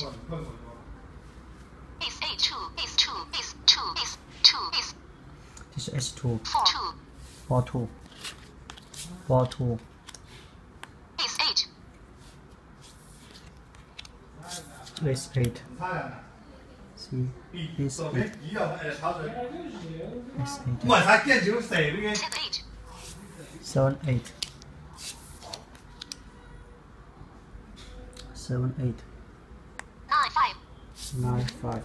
Eight. Base eight two. is two. is two. is two. is. This is S two. Four two. Four two. Four two. Is eight. Is eight. See. Base eight. Base eight. Seven eight. Seven eight nine five